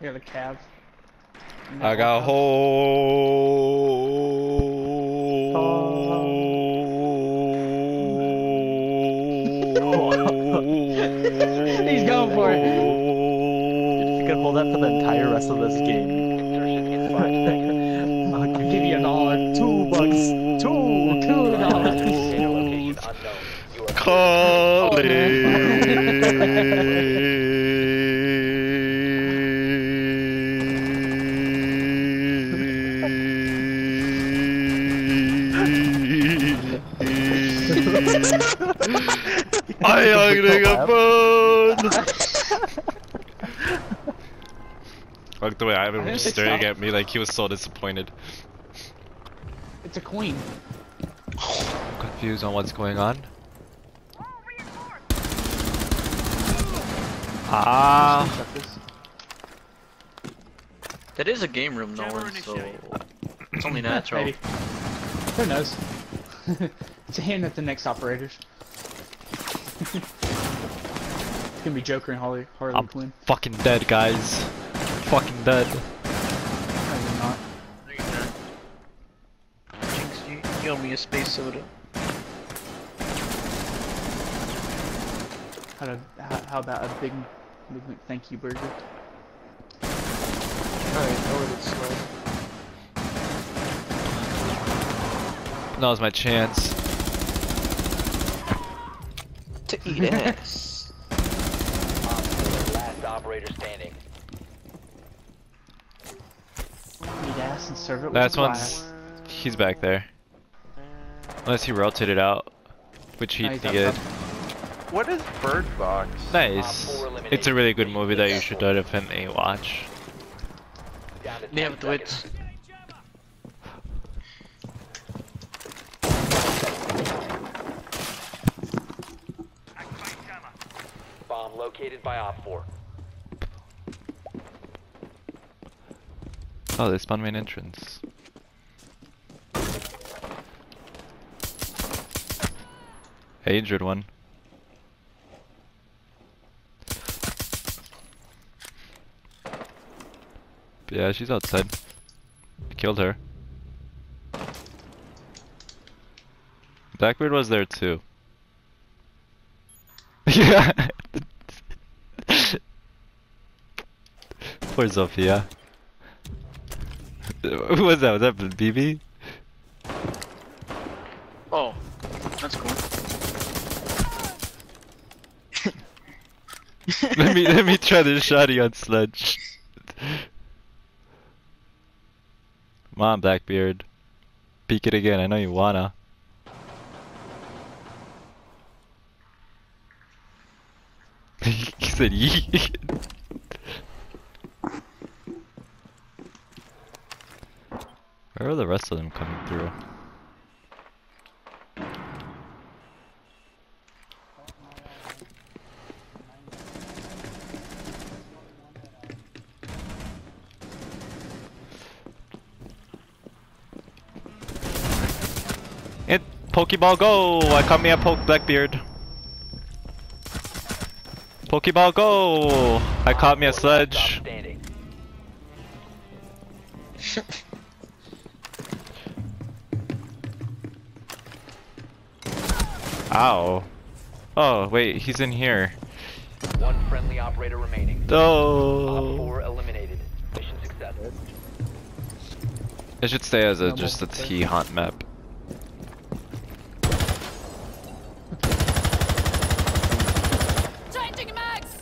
I got a cab. I got hole. He's going for it. You can hold that for the entire rest of this game. Insertion in five seconds. I'll give you a dollar. Two bucks. Two. Two dollars. Data location unknown. You are I am a phone. Look the way Ivan was just staring at me like he was so disappointed. It's a queen. Confused on what's going on. Ah. Check this. That is a game room, no one, so it's only natural. Maybe. Who knows? It's a hint at the next operators. it's gonna be Joker and Harley, Harley I'm Quinn. fucking dead, guys. Fucking dead. Probably not. No, you're not. Jinx, you, you owe me a space soda. How, to, how, how about a big, big thank you burger? Alright, I ordered slow. That was my chance. To eat ass. Last operator standing. Eat ass and serve it with That's glass. one's. He's back there. Unless he rotated it out, which he No, did. What is Bird Box? Nice. It's a really good movie that you should definitely watch. Down to They located by Op 4. Oh, they spawned main entrance. Hey, injured one. Yeah, she's outside. Killed her. Blackbeard was there too. Yeah. Poor Sophia. Who was that? Was that BB? Oh, that's cool. let me let me try this shotty on Sledge. Come on, Blackbeard. Peek it again. I know you wanna. he said yee. Where are the rest of them coming through? It Pokeball go! I caught me a poke Blackbeard. Pokeball go! I caught me a Op four, sledge. Ow. Oh, wait, he's in here. One friendly operator remaining. Op No. 4 eliminated. Mission successful. It should stay as a just a T hunt map. Changing mags!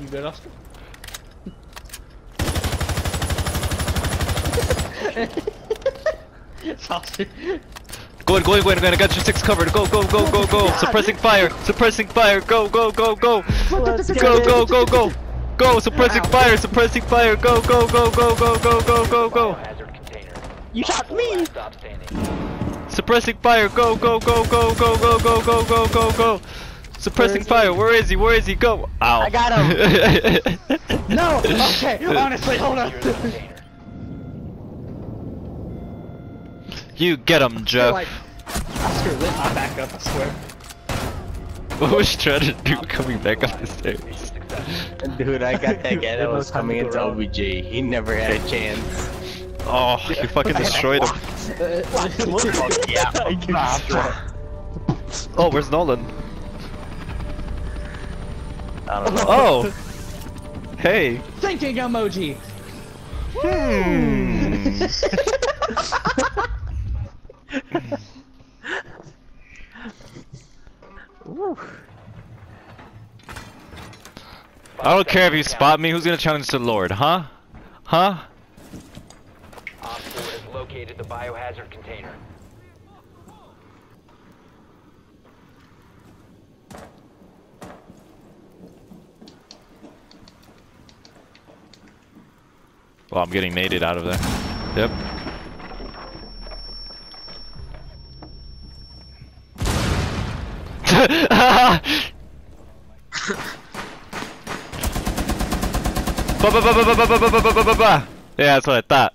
You good, Oscar? Go in, go in, go in, go in, I got your six covered. Go, go, go, go, go. Suppressing fire, suppressing fire. Go, go, go, go. Go, go, go, go. Go, suppressing fire, suppressing fire. Go, go, go, go, go, go, go, go, go. You shot me! last stop standing. Suppressing fire. Go, go, go, go, go, go, go, go, go, go, go. Suppressing fire. Where is he? Where is he? Go. Ow. I got him. No! Okay, honestly, hold on. Secure the container. You get him, You're Jeff. like, Oscar lit my back up, I swear. What was trying to do coming back up the stairs? Dude, I got that guy that It was was coming into go. OBJ. He never had a chance. Oh, you fucking destroyed him. yeah. Oh, where's Nolan? I don't know. Oh! Hey! Thinking emoji. Hmm. I don't care if you spot me, who's gonna challenge the Lord, huh? Huh? Op 4 has located the biohazard container. Well, I'm getting naded out of there. Yep. Ba ba ba ba ba ba ba ba ba ba ba. Yeah, that's what I thought.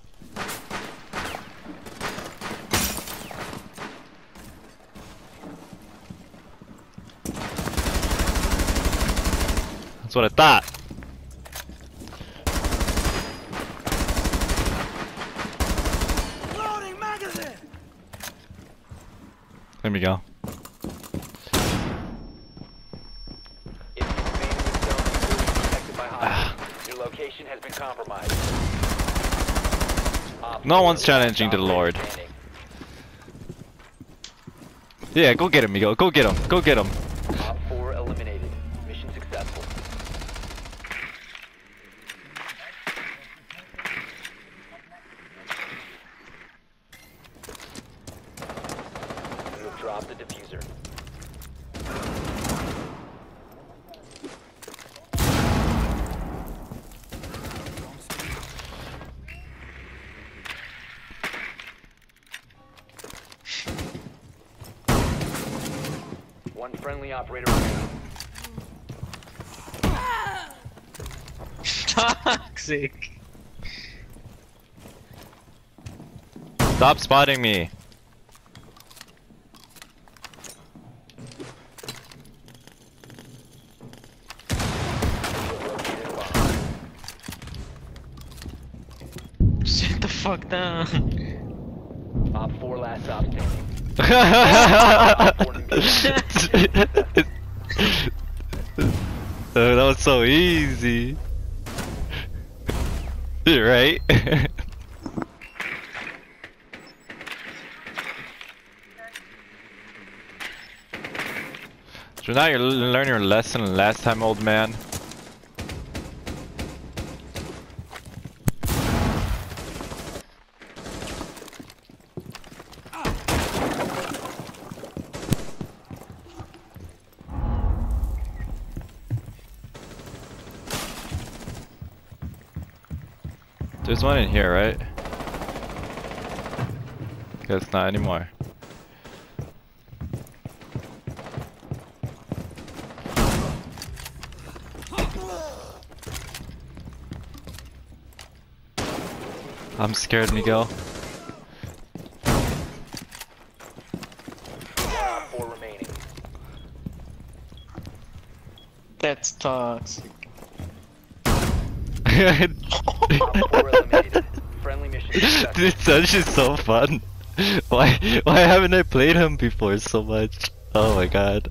That's what I thought. There we go. If you remain in this zone, you will be detected by hostiles. Your location has been compromised. Op No one's challenging the Lord. Yeah, go get him, Miguel. Go get him. Go get him. Op 4 eliminated. Mission successful. You have dropped the defuser. One friendly operator. Toxic. Stop spotting me. Located a bomb. Sit the fuck down. Op 4 last stop standing. Oh, that was so easy. right? so now you learn your lesson last time, old man. There's one in here, right? Guess not anymore. I'm scared, Miguel. 4 remaining. That's toxic. Op 4 eliminated. Friendly mission successful. Dude, that's just so fun. Why why haven't I played him before so much? Oh my god.